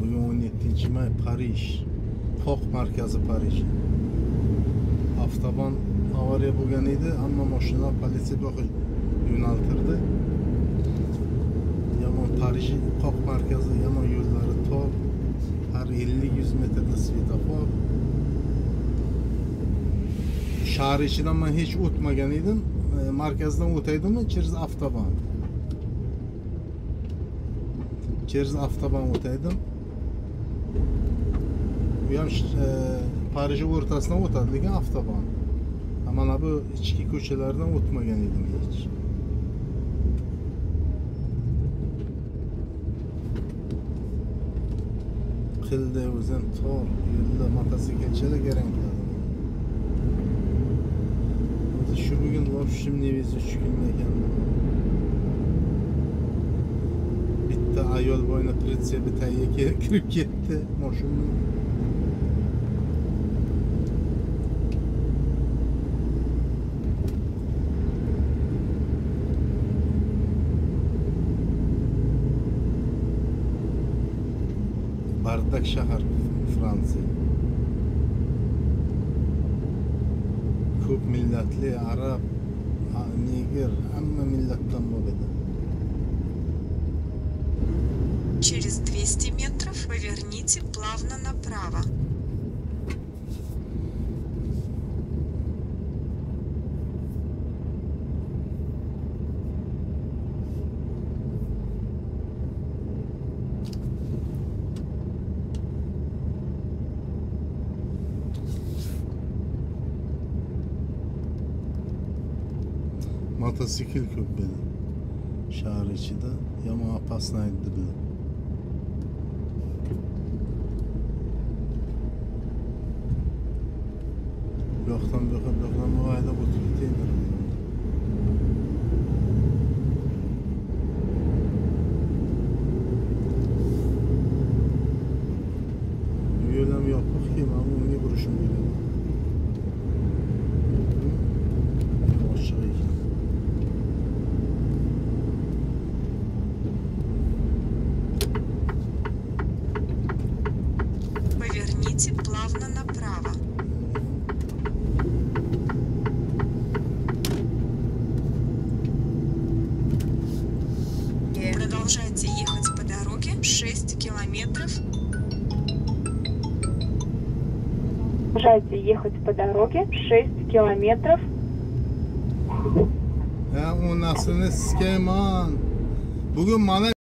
Bugün 17 may Parij. Tok markazi Parij. Avtoban avariya bo'lgan edi, ammo mashina politsiya bu yoqqa yo'naltirdi. Yomon Parij qoq markazi, yomon yo'llari tor. Har 50-100 metrda svetofor. Shahar ichidan men hech o'tmagan edim. E, Markazdan o'taydimi, через avtoban. через avtoban o'taydim. Bu ham e, Parij o'rtasidan o'tadi, lekin avtobon Mana bu ichki ko'chalardan o'tmagan edim hech. Qildi o'zim tor yo'lda mototsiklchilar garang qiladi. O'zi shu bugun lofshim neviz 3 kun ekan. Bitta ayol bo'yni pritsepni tagiga kirib ketdi mashinaning. Бардак шәһәр Франция. Күп милләтле араб, а, нигер, һәммә милләттән булды. Через 200 метров поверните плавно направо. Motosikl köpbeli. Şehir içinde Yamaha Pasnaydı bilim. Bloqdan bloqa, bloqdan bloqa aylab o'tib ketaylik. Bu yo'l ham yopiq, ham unga burishim kerak. Поверните плавно направо. Продолжайте ехать по дороге 6 километров. Продолжайте ехать по дороге 6 километров. Ha, onasını sikeyim han. Bugün bana